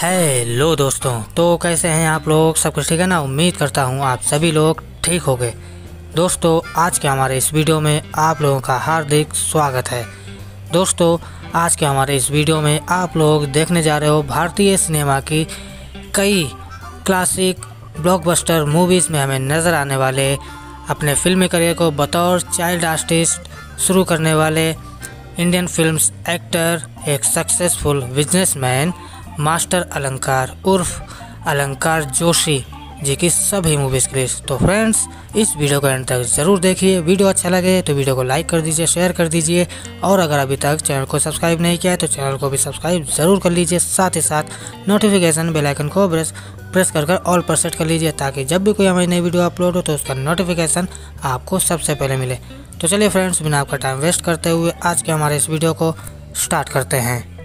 Hello दोस्तों तो कैसे हैं आप लोग? सब कुछ ठीक है ना? उम्मीद करता हूँ आप सभी लोग ठीक हो गए दोस्तों, आज के हमारे इस वीडियो में आप लोगों का हार्दिक स्वागत है। दोस्तों, आज के हमारे इस वीडियो में आप लोग देखने जा रहे हो भारतीय सिनेमा की कई क्लासिक ब्लॉकबस्टर मूवीज़ में हमें नज़र आने वाले, अपने फिल्मी करियर को बतौर चाइल्ड आर्टिस्ट शुरू करने वाले इंडियन फिल्म्स एक्टर एक सक्सेसफुल बिजनेसमैन मास्टर अलंकार उर्फ़ अलंकार जोशी जी की सभी मूवीज़ के लिए। तो फ्रेंड्स इस वीडियो को एंड तक ज़रूर देखिए। वीडियो अच्छा लगे तो वीडियो को लाइक कर दीजिए शेयर कर दीजिए। और अगर अभी तक चैनल को सब्सक्राइब नहीं किया है तो चैनल को भी सब्सक्राइब ज़रूर कर लीजिए। साथ ही साथ नोटिफिकेशन बेल आइकन को प्रेस प्रेस कर कर ऑल पर सेट कर लीजिए ताकि जब भी कोई हमारी नई वीडियो अपलोड हो तो उसका नोटिफिकेशन आपको सबसे पहले मिले। तो चलिए फ्रेंड्स बिना आपका टाइम वेस्ट करते हुए आज के हमारे इस वीडियो को स्टार्ट करते हैं।